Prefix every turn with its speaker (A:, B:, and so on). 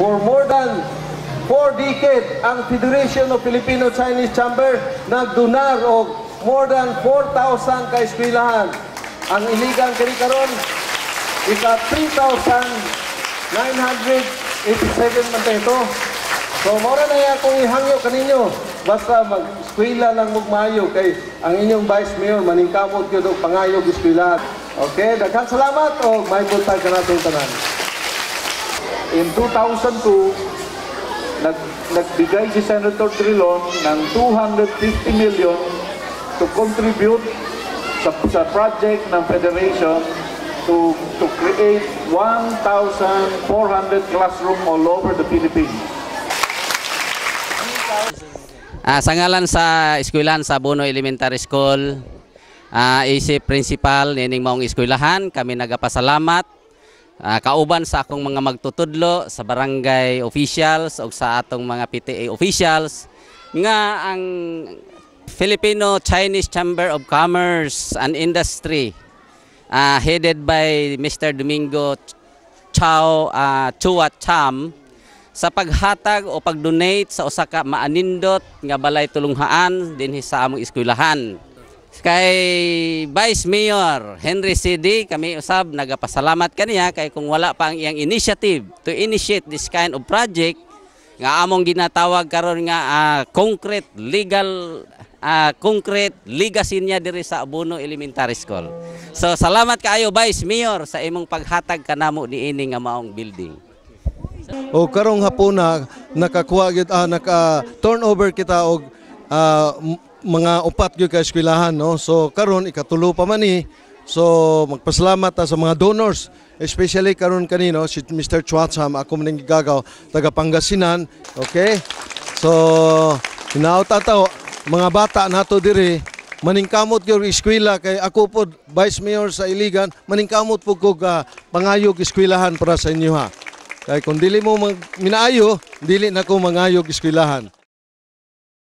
A: For more than four decades, ang Federation of Filipino-Chinese Chamber nagdunar og more than 4,000 ka eskwelahan. Ang iligang kini karon ika 3,987 man ito. So, mora na yan kung ihangyo kaninyo. Basta mag-eskwela lang magmayo kay ang inyong Vice Mayor maningkamot yun og pangayog eskwelahan. Okay, daghang salamat o may buntag ka natin tanan.
B: In 2002, nag, nagbigay si Senator Trilon ng 250 million to contribute sa, sa project ng Federation to, to create 1,400 classroom all over the Philippines.
C: Ah, sa ngalan sa eskwelahan sa Bono Elementary School, ah, isip principal nining maong eskwelahan, kami nagapasalamat ah, kauban sa akong mga magtutudlo sa barangay officials o sa atong mga PTA officials nga ang Filipino Chinese Chamber of Commerce and Industry ah, headed by Mr. Domingo Chow uh, Chua Cham sa paghatag o pag-donate sa usa ka maanindot nga balay tulunghaan dinhi sa among eskwelahan. Kay Vice Mayor Henry CD kami usab nagapasalamat kaniya kay kung wala pa ang iyang initiative to initiate this kind of project nga among ginatawag karon nga ah, concrete legal ah, concrete legacy niya diri sa Abono Elementary School. So salamat kaayo Vice Mayor sa imong paghatag kanamo niini nga maong building.
A: O karong hapon na nakakuha gid ah, naka turnover kita og m- mga upat gyud ka eskwelahan no. So karon ikatulo pa man ni. So magpasalamat ta sa mga donors especially karon kanino si Mr. Chwatsam ako man gigagaw taga Pangasinan. Okay? So hinaot ato mga bata nato diri maningkamot gyud eskwela kay ako pod Vice Mayor sa Iligan maningkamot po ko ka pangayog eskwelahan para sa inyo ha. Kay kung dili mo minaayo, dili na ko mangayog eskwelahan.